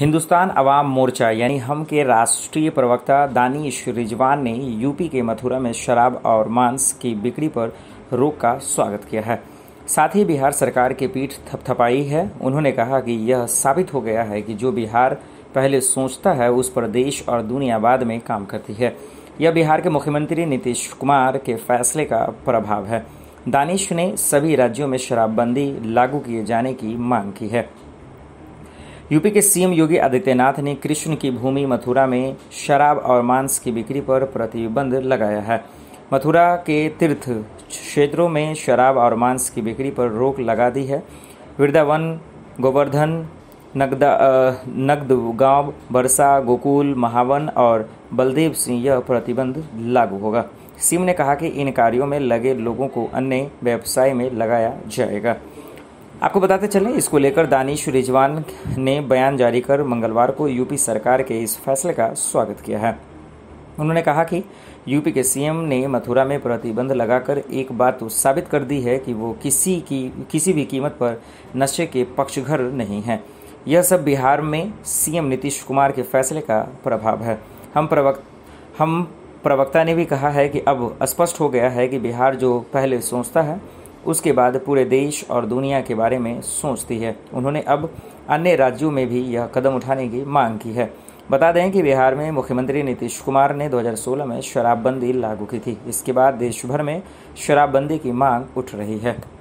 हिंदुस्तान अवाम मोर्चा यानी हम के राष्ट्रीय प्रवक्ता दानिश रिजवान ने यूपी के मथुरा में शराब और मांस की बिक्री पर रोक का स्वागत किया है। साथ ही बिहार सरकार के पीठ थपथपाई है। उन्होंने कहा कि यह साबित हो गया है कि जो बिहार पहले सोचता है, उस पर देश और दुनिया बाद में काम करती है। यह बिहार के मुख्यमंत्री नीतीश कुमार के फैसले का प्रभाव है। दानिश ने सभी राज्यों में शराबबंदी लागू किए जाने की मांग की है। यूपी के सीएम योगी आदित्यनाथ ने कृष्ण की भूमि मथुरा में शराब और मांस की बिक्री पर प्रतिबंध लगाया है। मथुरा के तीर्थ क्षेत्रों में शराब और मांस की बिक्री पर रोक लगा दी है। वृंदावन, गोवर्धन, नगदा नगदगांव, बरसा, गोकुल, महावन और बलदेव सिंह यह प्रतिबंध लागू होगा। सीएम ने कहा कि इन कार्यों में लगे लोगों को अन्य व्यवसाय में लगाया जाएगा। आपको बताते चलें, इसको लेकर दानिश रिजवान ने बयान जारी कर मंगलवार को यूपी सरकार के इस फैसले का स्वागत किया है। उन्होंने कहा कि यूपी के सीएम ने मथुरा में प्रतिबंध लगाकर एक बात तो साबित कर दी है कि वो किसी की, किसी भी कीमत पर नशे के पक्षघर नहीं हैं। यह सब बिहार में सीएम नीतीश कुमार के फैसले का प्रभाव है। हम प्रवक्त हम प्रवक्ता ने भी कहा है कि अब स्पष्ट हो गया है कि बिहार जो पहले सोचता है उसके बाद पूरे देश और दुनिया के बारे में सोचती है। उन्होंने अब अन्य राज्यों में भी यह कदम उठाने की मांग की है। बता दें कि बिहार में मुख्यमंत्री नीतीश कुमार ने 2016 में शराबबंदी लागू की थी। इसके बाद देश भर में शराबबंदी की मांग उठ रही है।